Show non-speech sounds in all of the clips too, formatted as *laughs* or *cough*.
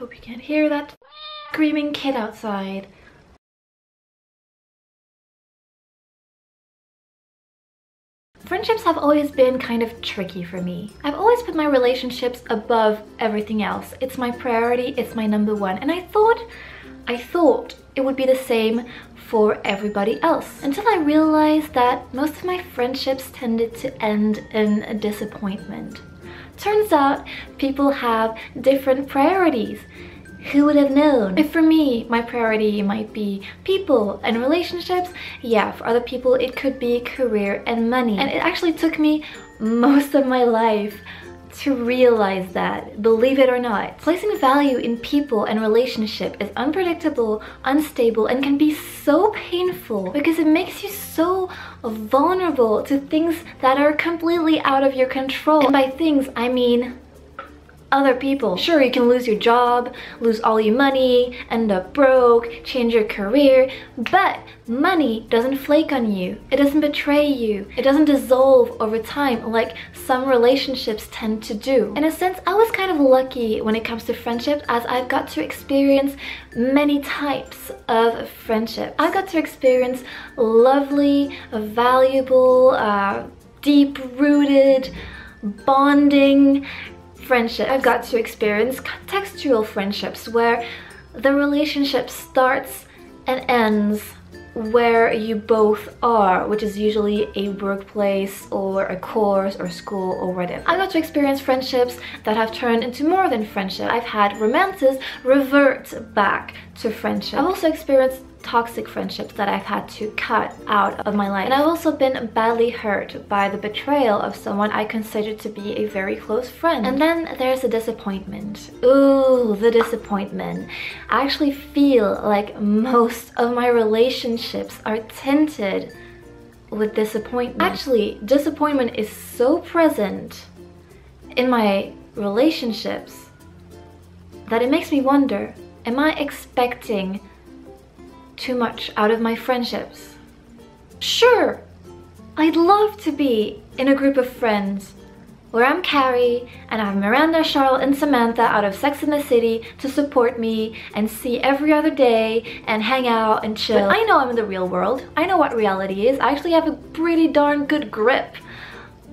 hope you can't hear that screaming kid outside. Friendships have always been kind of tricky for me. I've always put my relationships above everything else. It's my priority, it's my number one. And I thought, I thought it would be the same for everybody else. Until I realized that most of my friendships tended to end in a disappointment. Turns out people have different priorities. Who would have known? If for me, my priority might be people and relationships, yeah, for other people it could be career and money. And it actually took me most of my life to realize that, believe it or not. Placing value in people and relationship is unpredictable, unstable, and can be so painful because it makes you so vulnerable to things that are completely out of your control. And by things, I mean other people. Sure, you can lose your job, lose all your money, end up broke, change your career, but money doesn't flake on you. It doesn't betray you. It doesn't dissolve over time like some relationships tend to do. In a sense, I was kind of lucky when it comes to friendships as I've got to experience many types of friendship. I got to experience lovely, valuable, uh, deep-rooted, bonding, friendship. I've got to experience contextual friendships where the relationship starts and ends where you both are, which is usually a workplace or a course or school or whatever. I've got to experience friendships that have turned into more than friendship. I've had romances revert back to friendship. I've also experienced toxic friendships that I've had to cut out of my life. And I've also been badly hurt by the betrayal of someone I considered to be a very close friend. And then there's the disappointment. Ooh, the disappointment. I actually feel like most of my relationships are tinted with disappointment. Actually, disappointment is so present in my relationships that it makes me wonder, am I expecting too much out of my friendships. Sure, I'd love to be in a group of friends where I'm Carrie and I have Miranda, Charlotte, and Samantha out of Sex in the City to support me and see every other day and hang out and chill. But I know I'm in the real world. I know what reality is. I actually have a pretty darn good grip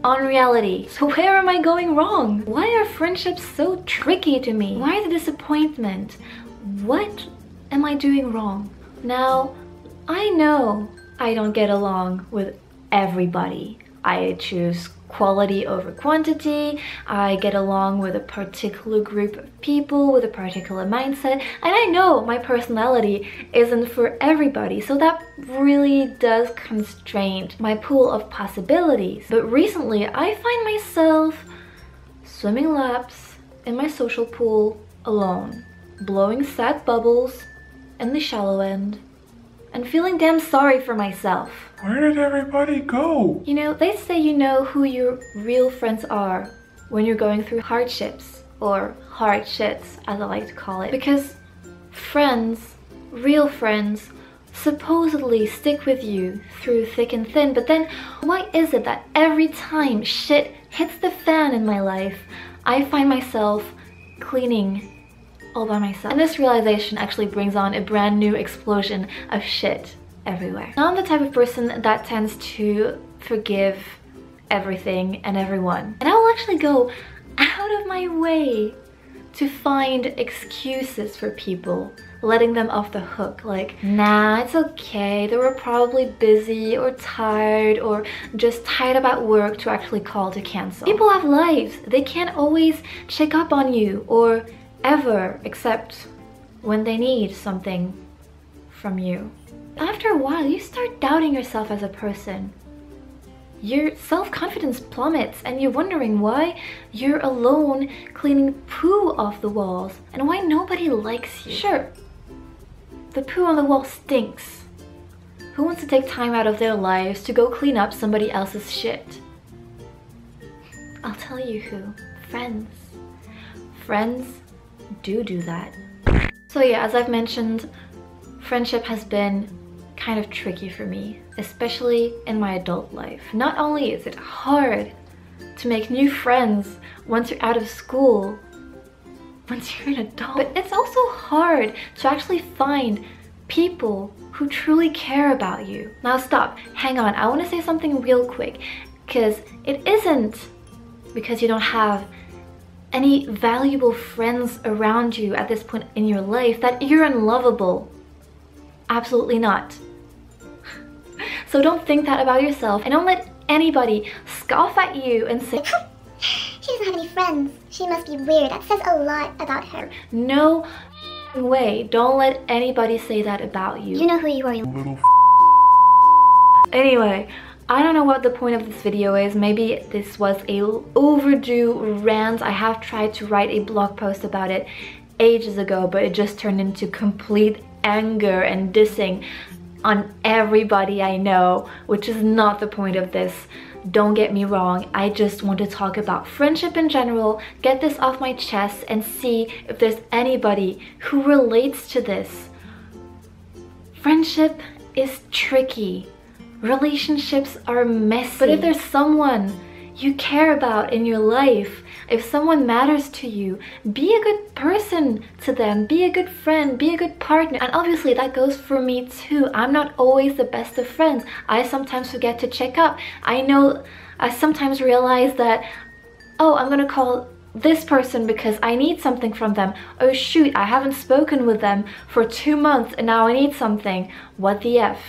on reality. So where am I going wrong? Why are friendships so tricky to me? Why the disappointment? What am I doing wrong? Now, I know I don't get along with everybody. I choose quality over quantity, I get along with a particular group of people with a particular mindset, and I know my personality isn't for everybody, so that really does constrain my pool of possibilities. But recently, I find myself swimming laps in my social pool alone, blowing sad bubbles in the shallow end and feeling damn sorry for myself. Where did everybody go? You know, they say you know who your real friends are when you're going through hardships or hardships as I like to call it because friends, real friends, supposedly stick with you through thick and thin but then why is it that every time shit hits the fan in my life I find myself cleaning all by myself. And this realization actually brings on a brand new explosion of shit everywhere. Now I'm the type of person that tends to forgive everything and everyone. And I will actually go out of my way to find excuses for people letting them off the hook like nah it's okay they were probably busy or tired or just tired about work to actually call to cancel people have lives they can't always check up on you or ever except when they need something from you. After a while, you start doubting yourself as a person. Your self-confidence plummets and you're wondering why you're alone cleaning poo off the walls and why nobody likes you. Sure, the poo on the wall stinks. Who wants to take time out of their lives to go clean up somebody else's shit? I'll tell you who. Friends. Friends do do that. So yeah, as I've mentioned, friendship has been kind of tricky for me, especially in my adult life. Not only is it hard to make new friends once you're out of school, once *laughs* you're an adult. But it's also hard to actually find people who truly care about you. Now stop, hang on, I want to say something real quick because it isn't because you don't have any valuable friends around you at this point in your life that you're unlovable. Absolutely not. *laughs* so don't think that about yourself and don't let anybody scoff at you and say, She doesn't have any friends. She must be weird. That says a lot about her. No way. Don't let anybody say that about you. You know who you are. Little *laughs* Anyway, I don't know what the point of this video is. Maybe this was a overdue rant. I have tried to write a blog post about it ages ago, but it just turned into complete anger and dissing on everybody I know, which is not the point of this. Don't get me wrong, I just want to talk about friendship in general, get this off my chest and see if there's anybody who relates to this. Friendship is tricky. Relationships are messy. But if there's someone you care about in your life, if someone matters to you, be a good person to them, be a good friend, be a good partner. And obviously that goes for me too. I'm not always the best of friends. I sometimes forget to check up. I know, I sometimes realize that, oh, I'm gonna call this person because I need something from them. Oh shoot, I haven't spoken with them for two months and now I need something. What the F?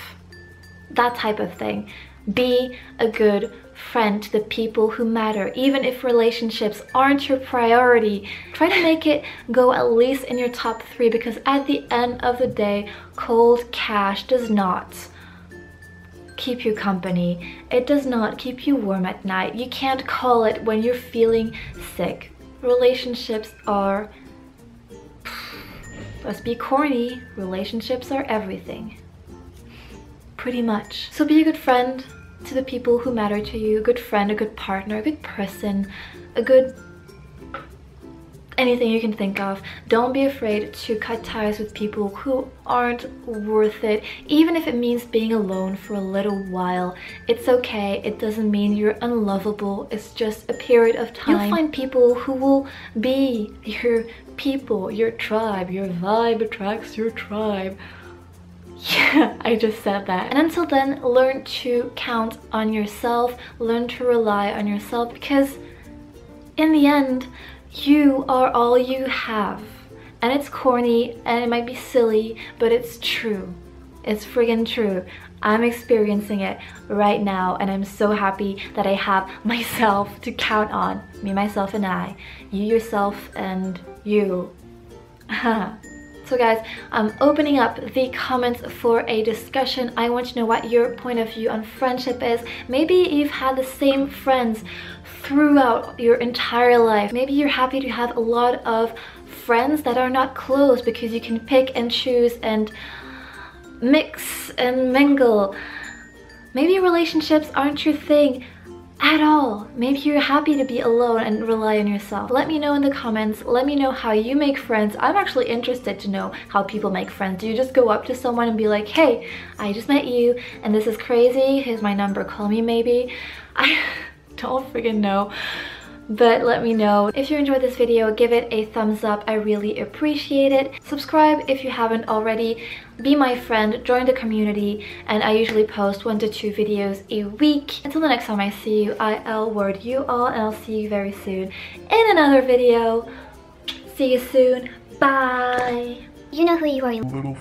That type of thing. Be a good friend to the people who matter. Even if relationships aren't your priority, try to make it go at least in your top three because at the end of the day, cold cash does not keep you company. It does not keep you warm at night. You can't call it when you're feeling sick. Relationships are, let's be corny, relationships are everything. Pretty much. So be a good friend, to the people who matter to you, a good friend, a good partner, a good person, a good anything you can think of. Don't be afraid to cut ties with people who aren't worth it, even if it means being alone for a little while. It's okay, it doesn't mean you're unlovable, it's just a period of time. You'll find people who will be your people, your tribe, your vibe attracts your tribe. Yeah, *laughs* I just said that. And until then, learn to count on yourself, learn to rely on yourself because in the end, you are all you have. And it's corny and it might be silly, but it's true. It's friggin' true. I'm experiencing it right now and I'm so happy that I have *laughs* myself to count on. Me, myself, and I. You, yourself, and you. *laughs* So guys, I'm opening up the comments for a discussion. I want to know what your point of view on friendship is. Maybe you've had the same friends throughout your entire life. Maybe you're happy to have a lot of friends that are not close because you can pick and choose and mix and mingle. Maybe relationships aren't your thing at all. Maybe you're happy to be alone and rely on yourself. Let me know in the comments. Let me know how you make friends. I'm actually interested to know how people make friends. Do you just go up to someone and be like, hey, I just met you and this is crazy. Here's my number. Call me maybe. *laughs* I don't freaking know but let me know. If you enjoyed this video, give it a thumbs up. I really appreciate it. Subscribe if you haven't already. Be my friend, join the community, and I usually post one to two videos a week. Until the next time I see you, I'll word you all, and I'll see you very soon in another video. See you soon. Bye. You know who you are. little